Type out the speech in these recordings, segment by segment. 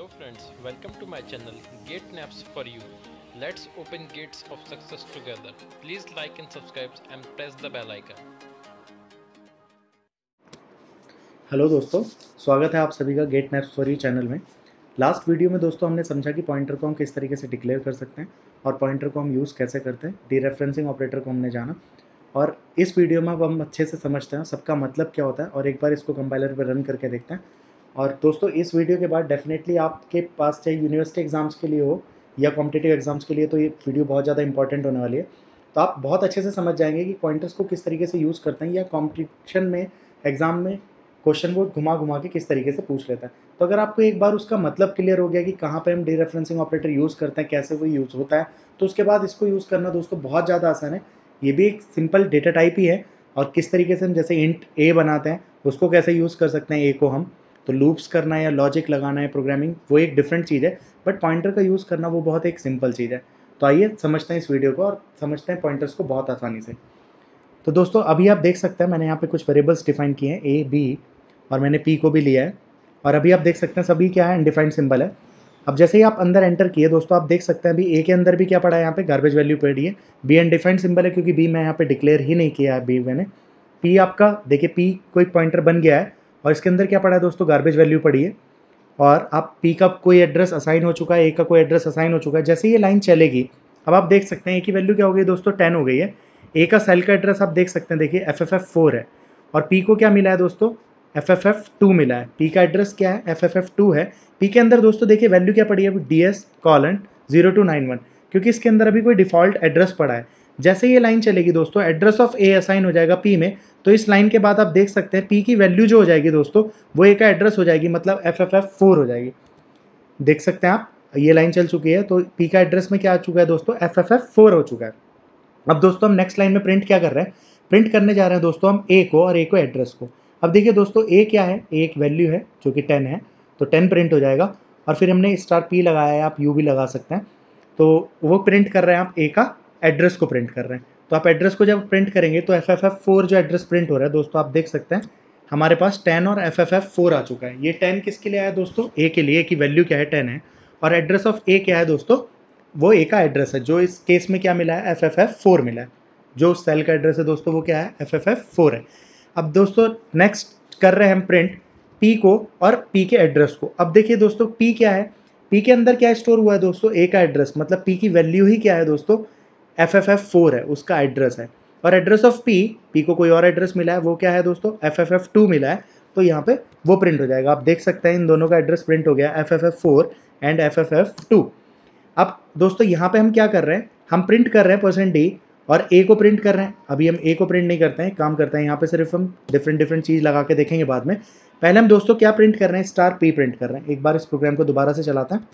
Hello friends, welcome to my channel Gate Naps for you. Let's open gates of success together. Please like and subscribe and press the bell icon. Hello दोस्तों स्वागत है आप सभी का get maps for you channel में last video में दोस्तों हमने समझा कि पॉइंटर को हम किस तरीके से डिक्लेयर कर सकते हैं और पॉइंटर को हम यूज़ कैसे करते हैं डी रेफरेंसिंग ऑपरेटर को हमने जाना और इस वीडियो में अब हम अच्छे से समझते हैं सबका मतलब क्या होता है और एक बार इसको कंपाइलर पर रन करके देखते हैं और दोस्तों, इस वीडियो के बाद डेफिनेटली आपके पास चाहे यूनिवर्सिटी एग्ज़ाम्स के लिए हो या कॉम्पिटेटिव एग्ज़ाम्स के लिए तो ये वीडियो बहुत ज़्यादा इंपॉर्टेंट होने वाली है। तो आप बहुत अच्छे से समझ जाएँगे कि पॉइंटर्स को किस तरीके से यूज़ करते हैं या कॉम्पिटिशन में एग्ज़ाम में क्वेश्चन बोर्ड घुमा घुमा के किस तरीके से पूछ लेता है। तो अगर आपको एक बार उसका मतलब क्लियर हो गया कि कहाँ पे हम डी रेफरेंसिंग ऑपरेटर यूज़ करते हैं, कैसे वो यूज़ होता है तो उसके बाद इसको यूज़ करना दोस्तों बहुत ज़्यादा आसान है। ये भी एक सिंपल डेटा टाइप ही है और किस तरीके से हम जैसे इंट ए बनाते हैं, उसको कैसे यूज़ कर सकते हैं ए को हम। तो लूप्स करना या लॉजिक लगाना है प्रोग्रामिंग वो एक डिफरेंट चीज़ है बट पॉइंटर का यूज़ करना वो बहुत एक सिंपल चीज़ है। तो आइए समझते हैं इस वीडियो को और समझते हैं पॉइंटर्स को बहुत आसानी से। तो दोस्तों, अभी आप देख सकते हैं, मैंने यहाँ पे कुछ वेरिएबल्स डिफाइन किए हैं ए बी और मैंने पी को भी लिया है। और अभी आप देख सकते हैं सभी क्या है अनडिफाइंड सिंबल है। अब जैसे ही आप अंदर एंटर किए, दोस्तों, आप देख सकते हैं अभी ए के अंदर भी क्या पड़ा है, यहाँ पे गार्बेज वैल्यू पड़ी है बी अनडिफाइंड सिंबल है, क्योंकि बी मैं यहाँ पे डिक्लेयर ही नहीं किया है बी मैंने। पी आपका, देखिए पी कोई पॉइंटर बन गया है और इसके अंदर क्या पड़ा है दोस्तों? गार्बेज वैल्यू पड़ी है। और आप पी का कोई एड्रेस असाइन हो चुका है ए का कोई एड्रेस असाइन हो चुका है, जैसे ये लाइन चलेगी, अब आप देख सकते हैं ए की वैल्यू क्या हो गई दोस्तों? टेन हो गई है। ए का सेल का एड्रेस आप देख सकते हैं, देखिए एफ़ एफ़ एफ़ फोर है। और पी को क्या मिला है दोस्तों? एफ़ एफ़ एफ़ टू मिला है। पी का एड्रेस क्या है? एफ़ एफ़ एफ़ टू है। पी के अंदर दोस्तों, देखिए वैल्यू क्या पड़ी है? D S colon zero two nine one क्योंकि इसके अंदर अभी कोई डिफ़ॉल्ट एड्रेस पड़ा है। जैसे ये लाइन चलेगी दोस्तों एड्रेस ऑफ़ ए असाइन हो जाएगा पी में तो इस लाइन के बाद आप देख सकते हैं पी की वैल्यू जो हो जाएगी दोस्तों, वो ए का एड्रेस हो जाएगी मतलब एफ़ एफ़ एफ़ फोर हो जाएगी। देख सकते हैं आप, ये लाइन चल चुकी है तो पी का एड्रेस में क्या आ चुका है दोस्तों एफ़ एफ़ एफ़ फोर हो चुका है। अब दोस्तों हम नेक्स्ट लाइन में प्रिंट क्या कर रहे हैं? प्रिंट करने जा रहे हैं दोस्तों हम ए को और ए को एड्रेस को। अब देखिए दोस्तों ए क्या है? ए एक वैल्यू है, जो कि टेन है तो टेन प्रिंट हो जाएगा। और फिर हमने स्टार पी लगाया है, आप यू भी लगा सकते हैं। तो वो प्रिंट कर रहे हैं आप ए का एड्रेस को प्रिंट कर रहे हैं। तो आप एड्रेस को जब प्रिंट करेंगे तो एफ़ एफ़ एफ़ फोर जो एड्रेस प्रिंट हो रहा है, दोस्तों आप देख सकते हैं, हमारे पास टेन और एफ़ एफ़ एफ़ फोर आ चुका है। ये टेन किसके लिए आया दोस्तों? ए के लिए, की वैल्यू क्या है टेन है। और एड्रेस ऑफ़ ए क्या है दोस्तों? वो ए का एड्रेस है, जो इस केस में क्या मिला है? एफ़ एफ़ एफ़ फोर मिला है। जो सेल का एड्रेस है दोस्तों, वो क्या है? एफ़ एफ़ एफ़ फोर है। अब दोस्तों नेक्स्ट कर रहे हैं हम प्रिंट पी को और पी के एड्रेस को। अब देखिए दोस्तों पी क्या है? पी के अंदर क्या स्टोर हुआ है दोस्तों? ए का एड्रेस मतलब पी की वैल्यू ही क्या है दोस्तों? एफ़ एफ़ एफ़ फोर है, उसका एड्रेस है। और एड्रेस ऑफ़ पी पी को कोई और एड्रेस मिला है, वो क्या है दोस्तों? एफ़ एफ़ एफ़ टू मिला है तो यहाँ पे वो प्रिंट हो जाएगा। आप देख सकते हैं, इन दोनों का एड्रेस प्रिंट हो गया F F F four and F F F two अब दोस्तों, यहाँ पे हम क्या कर रहे हैं? हम प्रिंट कर रहे हैं परसेंट डी और ए को प्रिंट कर रहे हैं। अभी हम ए को प्रिंट नहीं करते हैं काम करते हैं, यहाँ पे सिर्फ़ हम डिफरेंट डिफरेंट चीज़ लगा के देखेंगे बाद में। पहले हम दोस्तों क्या प्रिंट कर रहे हैं? स्टार पी प्रिंट कर रहे हैं। एक बार इस प्रोग्राम को दोबारा से चलाते हैं।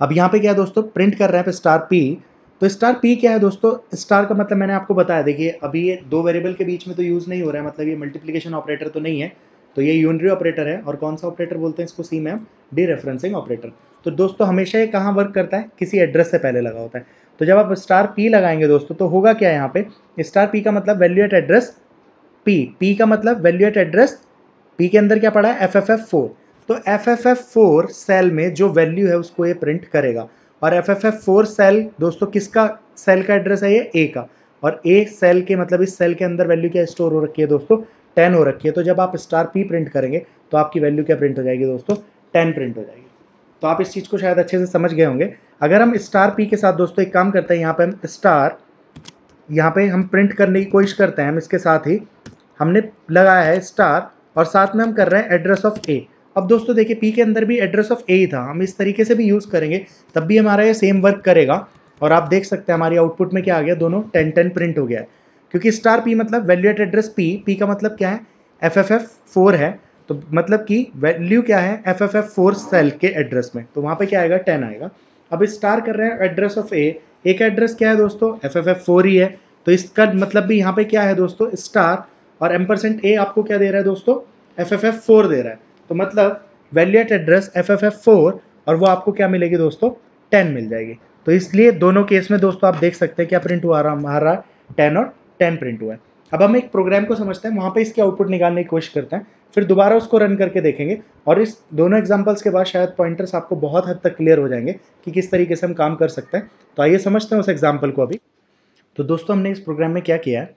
अब यहाँ पे क्या दोस्तों? प्रिंट कर रहे हैं स्टार पी तो स्टार पी क्या है दोस्तों? स्टार का मतलब मैंने आपको बताया, देखिए, अभी ये दो वेरिएबल के बीच में तो यूज़ नहीं हो रहा है मतलब ये मल्टीप्लिकेशन ऑपरेटर तो नहीं है। तो ये यूनरी ऑपरेटर है और कौन सा ऑपरेटर बोलते हैं इसको? सी में हम डी रेफरेंसिंग ऑपरेटर तो दोस्तों, हमेशा ये कहाँ वर्क करता है? किसी एड्रेस से पहले लगा होता है। तो जब आप स्टार पी लगाएँगे दोस्तों तो होगा क्या यहाँ पे? स्टार पी का मतलब value at address P P का मतलब वैल्यू एट एड्रेस पी के अंदर क्या पड़ा है? एफ़ एफ़ एफ़ फोर तो F F F four cell में जो वैल्यू है उसको ये प्रिंट करेगा। और F F F four cell दोस्तों, किसका सेल का एड्रेस है ये? ए का। और ए सेल के मतलब इस सेल के अंदर वैल्यू क्या स्टोर हो रखी है, दोस्तों? टेन हो रखी है। तो जब आप स्टार पी प्रिंट करेंगे तो आपकी वैल्यू क्या प्रिंट हो जाएगी, दोस्तों? टेन प्रिंट हो जाएगी। तो आप इस चीज़ को शायद अच्छे से समझ गए होंगे। अगर हम स्टार पी के साथ, दोस्तों, एक काम करते हैं, यहाँ पे हम स्टार यहाँ पे हम प्रिंट करने की कोशिश करते हैं, हम इसके साथ ही। हमने लगाया है स्टार और साथ में हम कर रहे हैं एड्रेस ऑफ़ ए अब दोस्तों देखिए पी के अंदर भी एड्रेस ऑफ़ ए ही था। हम इस तरीके से भी यूज़ करेंगे। तब भी हमारा ये सेम वर्क करेगा। और आप देख सकते हैं हमारी आउटपुट में क्या आ गया। दोनों टेन टेन प्रिंट हो गया है। क्योंकि स्टार पी मतलब value at address P P का मतलब क्या है? एफ़ एफ़ एफ़ फोर है। तो मतलब कि वैल्यू क्या है? F F F four cell के एड्रेस में। तो वहाँ पे क्या आएगा? टेन आएगा। अब स्टार कर रहे हैं एड्रेस ऑफ़ ए एक एड्रेस क्या है दोस्तों? एफ़ एफ़ एफ़ फोर ही है। तो इसका मतलब भी यहाँ पे क्या है दोस्तों? स्टार और एम परसेंट ए आपको क्या दे रहा है दोस्तों? एफ़ एफ़ एफ़ फोर दे रहा है। तो मतलब value at address F F F four और वो आपको क्या मिलेगी दोस्तों? टेन मिल जाएगी। तो इसलिए दोनों केस में दोस्तों आप देख सकते हैं क्या प्रिंट हुआ रहा हमारा टेन और टेन प्रिंट हुआ है। अब हम एक प्रोग्राम को समझते हैं, वहाँ पे इसके आउटपुट निकालने की कोशिश करते हैं, फिर दोबारा उसको रन करके देखेंगे और इस दोनों एग्जाम्पल्स के बाद शायद पॉइंटर्स आपको बहुत हद तक क्लियर हो जाएँगे कि किस तरीके से हम काम कर सकते हैं। तो आइए समझते हैं उस एग्ज़ाम्पल को अभी। तो दोस्तों हमने इस प्रोग्राम में क्या किया है?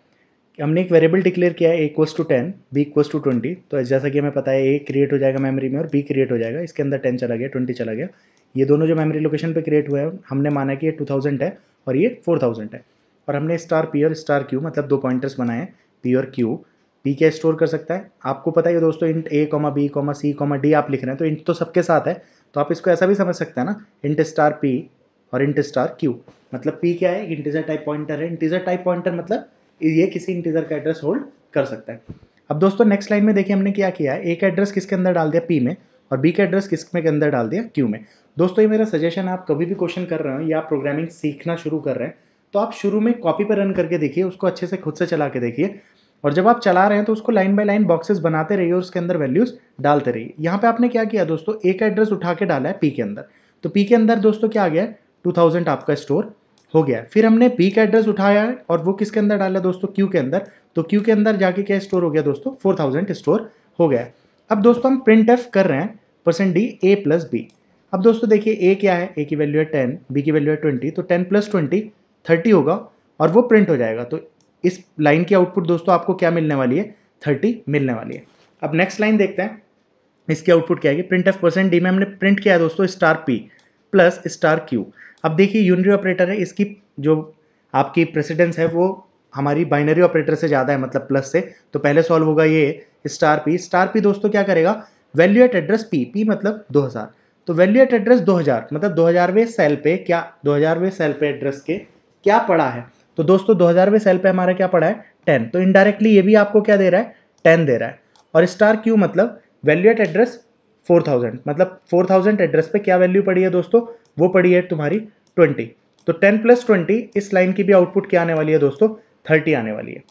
हमने एक वेरिएबल डिक्लेयर किया है A equals to ten B equals to twenty तो जैसा कि हमें पता है ए क्रिएट हो जाएगा मेमोरी में और बी क्रिएट हो जाएगा, इसके अंदर टेन चला गया ट्वेंटी चला गया। ये दोनों जो मेमोरी लोकेशन पे क्रिएट हुए हैं, हमने माना कि ये टू थाउज़ेंड है और ये फोर थाउज़ेंड है। और हमने स्टार पी और स्टार क्यू मतलब दो पॉइंटर्स बनाए हैं पी और क्यू पी क्या स्टोर कर सकता है? आपको पता है दोस्तों int A comma B comma C comma D आप लिख रहे हैं तो इंट तो सबके साथ है तो आप इसको ऐसा भी समझ सकते हैं ना इंट स्टार पी और इंट स्टार क्यू मतलब पी क्या है? इंटीजर टाइप पॉइंटर है। इंटीजर टाइप पॉइंटर मतलब ये किसी इंटीजर का एड्रेस होल्ड कर सकता है। अब दोस्तों नेक्स्ट लाइन में देखिए हमने क्या किया है। एक एड्रेस किसके अंदर डाल दिया? पी में। और बी का एड्रेस किस के अंदर डाल दिया? क्यू में। दोस्तों, ये मेरा सजेशन आप कभी भी क्वेश्चन कर रहे हो या प्रोग्रामिंग सीखना शुरू कर रहे हैं तो आप शुरू में कॉपी पर रन करके देखिए, उसको अच्छे से खुद से चला के देखिए। और जब आप चला रहे हैं तो उसको लाइन बाय लाइन बॉक्सेस बनाते रहिए और उसके अंदर वैल्यूज़ डालते रहिए। यहाँ पे आपने क्या किया दोस्तों? एक एड्रेस उठा के डाला है पी के अंदर। तो पी के अंदर दोस्तों क्या आ गया टू आपका स्टोर हो गया। फिर हमने पी का एड्रेस उठाया है और वो किसके अंदर डाला दोस्तों? क्यू के अंदर। तो क्यू के अंदर जाके क्या स्टोर हो गया दोस्तों? फोर थाउज़ेंड स्टोर हो गया। अब दोस्तों हम प्रिंट एफ़ कर रहे हैं percent D A plus B अब दोस्तों देखिए ए क्या है? ए की वैल्यू है टेन बी की वैल्यू है ट्वेंटी तो टेन प्लस ट्वेंटी थर्टी होगा और वो प्रिंट हो जाएगा। तो इस लाइन की आउटपुट दोस्तों आपको क्या मिलने वाली है? थर्टी मिलने वाली है। अब नेक्स्ट लाइन देखते हैं। इसकी आउटपुट क्या है प्रिंट एफ़ परसेंट डी में हमने प्रिंट किया है दोस्तों star P plus star Q अब देखिए यूनरी ऑपरेटर है, इसकी जो आपकी प्रेसिडेंस है, वो हमारी बाइनरी ऑपरेटर से ज़्यादा है मतलब प्लस से। तो पहले सॉल्व होगा ये स्टार पी स्टार पी दोस्तों क्या करेगा? Value at address P P मतलब 2000 तो वैल्यू एट एड्रेस 2000 मतलब 2000वें सेल पे क्या 2000वें सेल पे एड्रेस के क्या पड़ा है? तो दोस्तों 2000वें सेल पे हमारा क्या पड़ा है? 10 तो इनडायरेक्टली ये भी आपको क्या दे रहा है? 10 दे रहा है। और स्टार क्यू मतलब वैल्यू एट एड्रेस 4000 मतलब 4000 एड्रेस पे क्या वैल्यू पड़ी है दोस्तों? वो पड़ी है तुम्हारी 20 तो 10 प्लस ट्वेंटी, इस लाइन की भी आउटपुट क्या आने वाली है दोस्तों? 30 आने वाली है।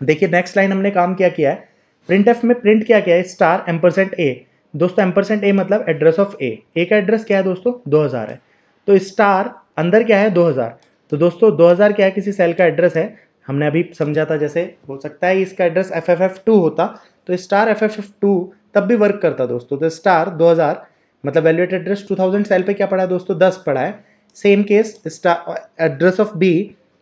देखिए नेक्स्ट लाइन हमने काम क्या किया है? प्रिंट एफ़ में प्रिंट क्या किया है? स्टार एम परसेंट ए दोस्तों एम परसेंट ए मतलब एड्रेस ऑफ़ ए ए का एड्रेस क्या है दोस्तों? 2000 है। तो स्टार अंदर क्या है? 2000 तो दोस्तों 2000 क्या है? किसी सेल का एड्रेस है। हमने अभी समझा था, जैसे हो सकता है इसका address F F F two होता। तो star F F F two तब भी वर्क करता दोस्तों। तो स्टार 2000 मतलब वैल्यूएट एड्रेस 2000 सेल पे क्या पड़ा है दोस्तों? 10 पड़ा है। Same case address of B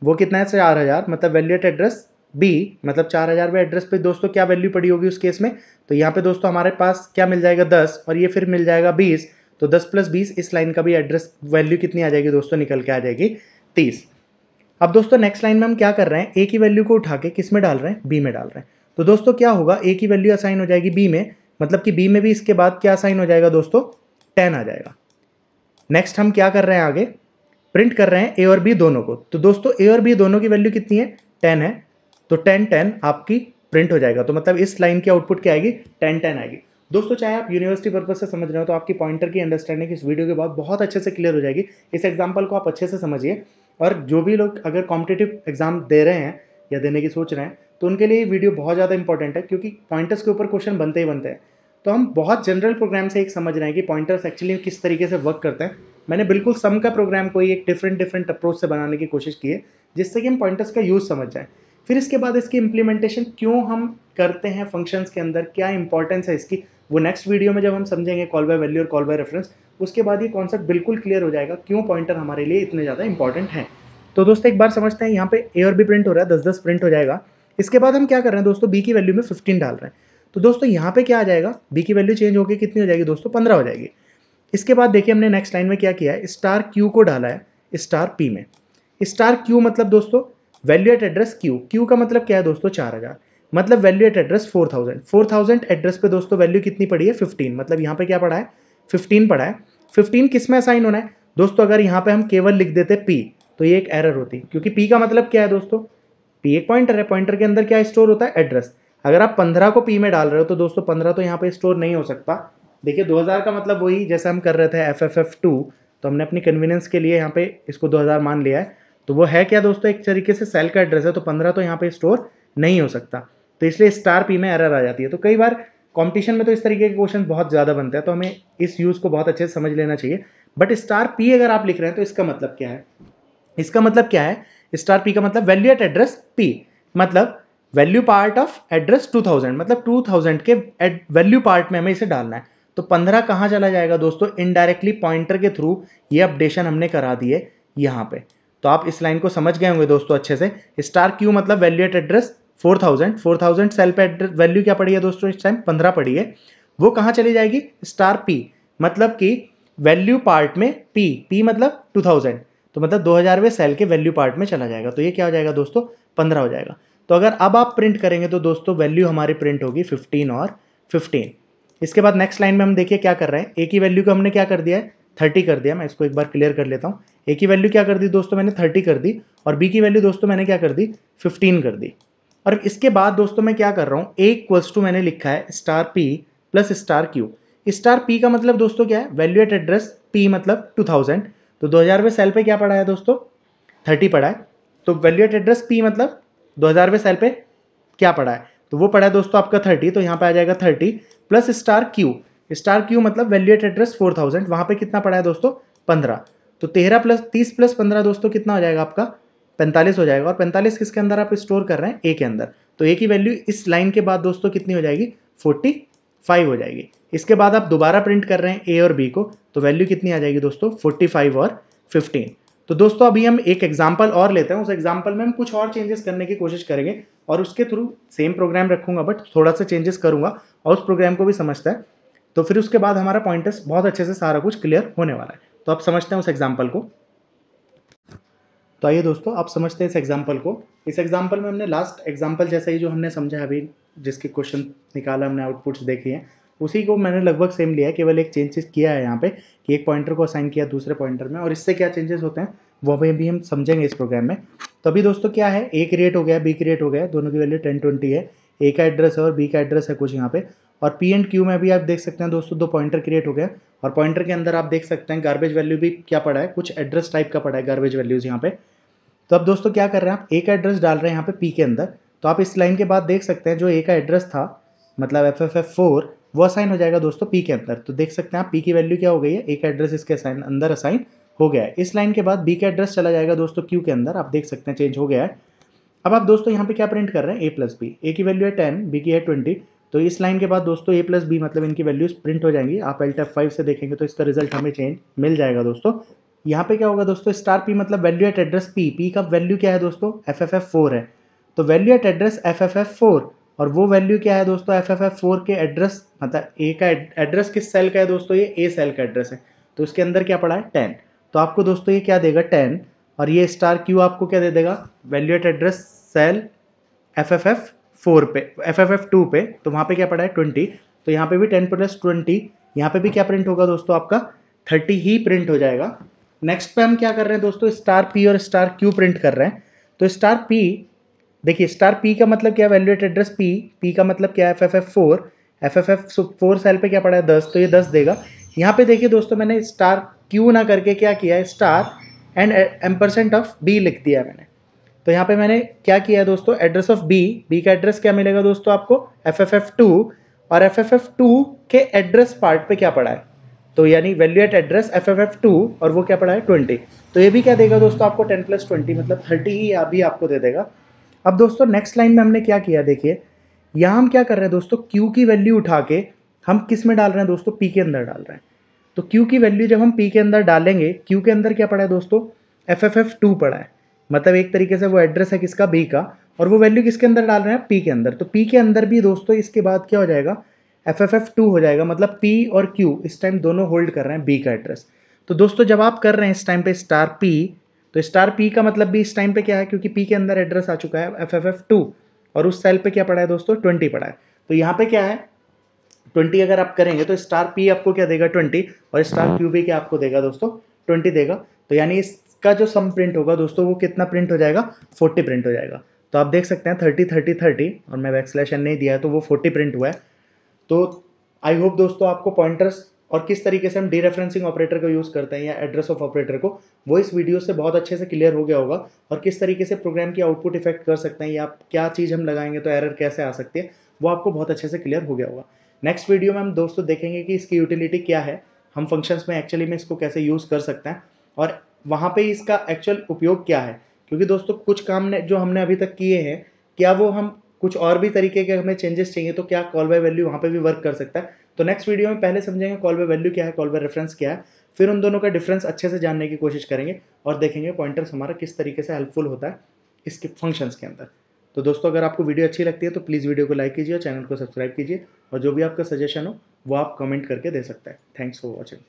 वो कितना है? चार हज़ार। मतलब वैल्यूएट एड्रेस बी मतलब चार हज़ार एड्रेस पे दोस्तों क्या वैल्यू पड़ी होगी उस केस में? तो यहाँ पे दोस्तों हमारे पास क्या मिल जाएगा? दस। और ये फिर मिल जाएगा बीस। तो दस प्लस बीस, इस लाइन का भी एड्रेस वैल्यू कितनी आ जाएगी दोस्तों? निकल के आ जाएगी तीस। अब दोस्तों नेक्स्ट लाइन में हम क्या कर रहे हैं? ए की वैल्यू को उठा के किसमें डाल रहे हैं? बी में डाल रहे हैं। तो दोस्तों क्या होगा? ए की वैल्यू असाइन हो जाएगी बी में। मतलब कि बी में भी इसके बाद क्या असाइन हो जाएगा दोस्तों? टेन आ जाएगा। नेक्स्ट हम क्या कर रहे हैं आगे? प्रिंट कर रहे हैं ए और बी दोनों को। तो दोस्तों ए और बी दोनों की वैल्यू कितनी है? टेन है। तो टेन टेन आपकी प्रिंट हो जाएगा। तो मतलब इस लाइन की आउटपुट क्या आएगी? टेन टेन आएगी। दोस्तों, चाहे आप यूनिवर्सिटी पर्पज से समझ रहे हो तो आपकी पॉइंटर की अंडरस्टैंडिंग इस वीडियो के बाद बहुत अच्छे से क्लियर हो जाएगी। इस एग्ज़ाम्पल को आप अच्छे से समझिए। और जो भी लोग अगर कॉम्पिटेटिव एग्ज़ाम दे रहे हैं या देने की सोच रहे हैं तो उनके लिए वीडियो बहुत ज़्यादा इंपॉर्टेंट है, क्योंकि पॉइंटर्स के ऊपर क्वेश्चन बनते ही बनते हैं। तो हम बहुत जनरल प्रोग्राम से एक समझ रहे हैं कि पॉइंटर्स एक्चुअली किस तरीके से वर्क करते हैं। मैंने बिल्कुल सम का प्रोग्राम को ही एक डिफरेंट डिफरेंट अप्रोच से बनाने की कोशिश की है, जिससे कि हम पॉइंटर्स का यूज़ समझ जाएँ। फिर इसके बाद इसकी इम्प्लीमेंटेशन क्यों हम करते हैं फ़ंक्शंस के अंदर, क्या इंपॉर्टेंस है इसकी, वो नेक्स्ट वीडियो में जब हम समझेंगे कॉल बाय वैल्यू और कॉल बाय रेफरेंस उसके बाद ये कॉन्सेप्ट बिल्कुल क्लियर हो जाएगा क्यों पॉइंटर हमारे लिए इतने ज़्यादा इंपॉर्टेंट हैं। तो दोस्तों, एक बार समझते हैं, यहाँ पे ए और बी प्रिंट हो रहा है, दस दस प्रिंट हो जाएगा। इसके बाद हम क्या कर रहे हैं दोस्तों बी की वैल्यू में फिफ्टीन डाल रहे हैं। तो दोस्तों यहाँ पे क्या आ जाएगा? बी की वैल्यू चेंज होकर कितनी हो जाएगी दोस्तों? पंद्रह हो जाएगी। इसके बाद देखिए हमने नेक्स्ट लाइन में क्या किया है? स्टार क्यू को डाला है स्टार पी में। स्टार क्यू मतलब दोस्तों value at address Q Q का मतलब क्या है दोस्तों? चार हज़ार। मतलब value at address four thousand four thousand address पे दोस्तों वैल्यू कितनी पड़ी है? फिफ्टीन मतलब यहाँ पे क्या पड़ा है? फिफ्टीन पड़ा है। फिफ्टीन किसमें असाइन होना है? दोस्तों, अगर यहाँ पे हम केवल लिख देते पी तो ये एक एरर होती। क्योंकि पी का मतलब क्या है दोस्तों? पी एक पॉइंटर है। पॉइंटर के अंदर क्या स्टोर होता है? एड्रेस अगर आप पंद्रह को पी में डाल रहे हो तो दोस्तों पंद्रह तो यहाँ पे स्टोर नहीं हो सकता। देखिए 2000 का मतलब वही, जैसे हम कर रहे थे एफ़ एफ़ एफ़ टू तो हमने अपनी कन्वीनियंस के लिए यहाँ पे इसको 2000 मान लिया है। तो वो है क्या दोस्तों, एक तरीके से सेल का एड्रेस है तो पंद्रह तो यहाँ पे स्टोर नहीं हो सकता। तो इसलिए स्टार पी में एरर आ जाती है। तो कई बार कॉम्पिटिशन में तो इस तरीके के क्वेश्चन बहुत ज़्यादा बनते हैं तो हमें इस यूज़ को बहुत अच्छे से समझ लेना चाहिए। बट स्टार पी अगर आप लिख रहे हैं तो इसका मतलब क्या है? इसका मतलब क्या है? स्टार पी का मतलब वैल्यू एट एड्रेस पी मतलब वैल्यू पार्ट ऑफ़ एड्रेस 2000 मतलब 2000 के वैल्यू पार्ट में हमें इसे डालना है। तो 15 कहाँ चला जाएगा दोस्तों? इनडायरेक्टली पॉइंटर के थ्रू ये अपडेशन हमने करा दिए यहाँ पे। तो आप इस लाइन को समझ गए होंगे दोस्तों अच्छे से। स्टार क्यू मतलब वैल्यू एट एड्रेस 4000 4000 सेल पे एड्रेस वैल्यू क्या पड़ी है दोस्तों इस टाइम 15 पड़ी है। वो कहाँ चली जाएगी? स्टार पी मतलब कि वैल्यू पार्ट में पी पी मतलब 2000 तो मतलब 2000वें सेल के वैल्यू पार्ट में चला जाएगा। तो ये क्या हो जाएगा दोस्तों? 15 हो जाएगा। तो अगर अब आप प्रिंट करेंगे तो दोस्तों वैल्यू हमारी प्रिंट होगी 15 और 15 इसके बाद नेक्स्ट लाइन में हम देखिए क्या कर रहे हैं। ए की वैल्यू को हमने क्या कर दिया है? थर्टी कर दिया। मैं इसको एक बार क्लियर कर लेता हूँ। ए की वैल्यू क्या कर दी दोस्तों? मैंने थर्टी कर दी और बी की वैल्यू दोस्तों मैंने क्या कर दी? फिफ्टीन कर दी। और इसके बाद दोस्तों मैं क्या कर रहा हूँ? ए इक्वल्स टू मैंने लिखा है star P plus star Q star P का मतलब दोस्तों क्या है? वैल्यू एट एड्रेस पी मतलब टू थाउज़ेंड तो दो हज़ारवें सेल पे क्या पड़ा है दोस्तों? थर्टी पड़ा है। तो वैल्यू एट एड्रेस पी मतलब दो हज़ारवें सेल पे क्या पड़ा है? तो वो पड़ा है दोस्तों आपका थर्टी तो यहाँ पे आ जाएगा thirty plus star Q star Q मतलब value at address four thousand वहाँ पे कितना पड़ा है दोस्तों? पंद्रह. तो तेरह प्लस तीस प्लस पंद्रह दोस्तों कितना हो जाएगा आपका? पैंतालीस हो जाएगा। और पैंतालीस किसके अंदर आप स्टोर कर रहे हैं? ए के अंदर. तो ए की वैल्यू इस लाइन के बाद दोस्तों कितनी हो जाएगी? फोर्टी फाइव हो जाएगी. इसके बाद आप दोबारा प्रिंट कर रहे हैं ए और बी को तो वैल्यू कितनी आ जाएगी दोस्तों? फोर्टी फाइव और फिफ्टीन तो दोस्तों, अभी हम एक एग्ज़ाम्पल और लेते हैं। उस एग्ज़ाम्पल में हम कुछ और चेंजेस करने की कोशिश करेंगे और उसके थ्रू सेम प्रोग्राम रखूँगा बट थोड़ा सा चेंजेस करूँगा और उस प्रोग्राम को भी समझता है। तो फिर उसके बाद हमारा पॉइंटर्स बहुत अच्छे से सारा कुछ क्लियर होने वाला है। तो आप समझते हैं उस एग्ज़ाम्पल को। तो आइए दोस्तों, आप समझते हैं इस एग्ज़ाम्पल को। इस एग्ज़ाम्पल में हमने लास्ट एग्ज़ाम्पल जैसा ही जो हमने समझा अभी, जिसके क्वेश्चन निकाला, हमने आउटपुट्स देखी हैं। उसी को मैंने लगभग सेम लिया है, केवल एक चेंजेस किया है यहाँ पे, कि एक पॉइंटर को असाइन किया दूसरे पॉइंटर में, और इससे क्या चेंजेस होते हैं, वो भी अभी हम समझेंगे इस प्रोग्राम में। तो अभी दोस्तों क्या है ए क्रिएट हो गया बी क्रिएट हो गया, दोनों की वैल्यू टेन ट्वेंटी है। ए का एड्रेस है और बी का एड्रेस है कुछ यहाँ पे। और पी एंड क्यू में भी आप देख सकते हैं दोस्तों, दो पॉइंटर क्रिएट हो गया और पॉइंटर के अंदर आप देख सकते हैं गार्बेज वैल्यू भी क्या पड़ा है, कुछ एड्रेस टाइप का पड़ा है गार्बेज वैल्यूज़ यहाँ पे। तो अब दोस्तों क्या कर रहे हैं आप ए का एड्रेस डाल रहे हैं यहाँ पे पी के अंदर। तो आप इस लाइन के बाद देख सकते हैं जो ए का एड्रेस था मतलब एफ़ एफ़ एफ़ फोर वो असाइन हो जाएगा दोस्तों पी के अंदर। तो देख सकते हैं आप पी की वैल्यू क्या हो गई है? ए का एड्रेस इसके असाइन अंदर असाइन हो गया है। इस लाइन के बाद बी का एड्रेस चला जाएगा दोस्तों क्यू के अंदर। आप देख सकते हैं चेंज हो गया है। अब आप दोस्तों यहाँ पे क्या प्रिंट कर रहे हैं? ए प्लस बी ए की वैल्यू है टेन बी की है ट्वेंटी तो इस लाइन के बाद दोस्तों ए प्लस बी मतलब इनकी वैल्यूज़ प्रिंट हो जाएँगी। आप एल फाइव से देखेंगे तो इसका रिज़ल्ट हमें चेंज मिल जाएगा दोस्तों। यहाँ पे क्या होगा दोस्तों? स्टार पी मतलब value at address P P का वैल्यू क्या है दोस्तों? एफ़ एफ़ एफ़ फोर है। तो value at address F F F four और वो वैल्यू क्या है दोस्तों? एफ़ एफ़ एफ़ फोर के एड्रेस मतलब ए का एड्रेस किस सेल का है दोस्तों? ये ए सेल का एड्रेस है। तो इसके अंदर क्या पड़ा है? टेन तो आपको दोस्तों ये क्या देगा? टेन और ये स्टार क्यू आपको क्या दे देगा? Value at address cell F F F four पे एफ़ एफ़ एफ़ टू पे। तो वहाँ पे क्या पड़ा है? ट्वेंटी तो यहाँ पे भी टेन प्लस ट्वेंटी यहाँ पे भी क्या प्रिंट होगा दोस्तों आपका? थर्टी ही प्रिंट हो जाएगा। नेक्स्ट पे हम क्या कर रहे हैं दोस्तों? स्टार पी और स्टार क्यू प्रिंट कर रहे हैं। तो स्टार पी देखिए स्टार पी का मतलब क्या है एट एड्रेस पी पी का मतलब क्या है F F F four F F F four cell पे क्या पड़ा है दस तो ये दस देगा यहाँ पे देखिए दोस्तों मैंने स्टार क्यू ना करके क्या किया है star and M percent of B लिख दिया मैंने तो यहाँ पे मैंने क्या किया है दोस्तों एड्रेस ऑफ़ बी बी का एड्रेस क्या मिलेगा दोस्तों आपको एफ़ एफ़ एफ़ टू और एफ़ एफ़ एफ़ टू के एड्रेस पार्ट पे क्या पड़ा है तो यानी value at address F F F two और वो क्या पड़ा है ट्वेंटी तो ये भी क्या देगा दोस्तों आपको टेन प्लस ट्वेंटी मतलब थर्टी ही अभी आपको दे देगा अब दोस्तों नेक्स्ट लाइन में हमने क्या किया, देखिए। यहाँ हम क्या कर रहे हैं दोस्तों क्यू की वैल्यू उठा के हम किसमें डाल रहे हैं दोस्तों पी के अंदर डाल रहे हैं। तो क्यू की वैल्यू जब हम पी के अंदर डालेंगे क्यू के अंदर क्या पड़ा है दोस्तों एफ़ एफ़ एफ़ टू पड़ा है। मतलब एक तरीके से वो एड्रेस है किसका बी का, और वो वैल्यू किसके अंदर डाल रहे हैं पी के अंदर। तो पी के अंदर भी दोस्तों, इसके बाद क्या हो जाएगा एफ़ एफ़ एफ़ टू हो जाएगा। मतलब पी और क्यू इस टाइम दोनों होल्ड कर रहे हैं बी का एड्रेस तो दोस्तों, जब आप कर रहे हैं इस टाइम पे स्टार पी तो स्टार पी का मतलब भी इस टाइम पे क्या है? क्योंकि पी के अंदर एड्रेस आ चुका है एफ़ एफ़ एफ़ टू और उस सेल पे क्या पड़ा है दोस्तों? ट्वेंटी पड़ा है। तो यहाँ पे क्या है? ट्वेंटी अगर आप करेंगे तो स्टार पी आपको क्या देगा? ट्वेंटी और स्टार क्यू भी क्या आपको देगा दोस्तों? ट्वेंटी देगा। तो यानी इसका जो सम प्रिंट होगा दोस्तों, वो कितना प्रिंट हो जाएगा? फोर्टी प्रिंट हो जाएगा। तो आप देख सकते हैं थर्टी थर्टी थर्टी और मैं वैक्सलेशन नहीं दिया है तो वो फोर्टी प्रिंट हुआ है। तो आई होप दोस्तों आपको पॉइंटर्स और किस तरीके से हम डी रेफरेंसिंग ऑपरेटर को यूज़ करते हैं या एड्रेस ऑफ़ ऑपरेटर को, वो इस वीडियो से बहुत अच्छे से क्लियर हो गया होगा और किस तरीके से प्रोग्राम की आउटपुट इफ़ेक्ट कर सकते हैं या क्या चीज़ हम लगाएँगे तो एरर कैसे आ सकती है, वो आपको बहुत अच्छे से क्लियर हो गया होगा। नेक्स्ट वीडियो में हम दोस्तों देखेंगे कि इसकी यूटिलिटी क्या है, हम फ़ंक्शंस में एक्चुअली में इसको कैसे यूज़ कर सकते हैं और वहाँ पे इसका एक्चुअल उपयोग क्या है। क्योंकि दोस्तों कुछ काम ने, जो हमने अभी तक किए हैं, क्या वो हम कुछ और भी तरीके के हमें चेंजेस चाहिए तो क्या कॉल बाय वैल्यू वहाँ पे भी वर्क कर सकता है? तो नेक्स्ट वीडियो में पहले समझेंगे कॉल बाय वैल्यू क्या है कॉल बाय रेफरेंस क्या है। फिर उन दोनों का डिफरेंस अच्छे से जानने की कोशिश करेंगे और देखेंगे पॉइंटर्स हमारा किस तरीके से हेल्पफुल होता है इसके फ़ंक्शंस के अंदर। तो दोस्तों, अगर आपको वीडियो अच्छी लगती है तो प्लीज़ वीडियो को लाइक कीजिए और चैनल को सब्सक्राइब कीजिए और जो भी आपका सजेशन हो, वो आप कमेंट करके दे सकते हैं। Thanks for watching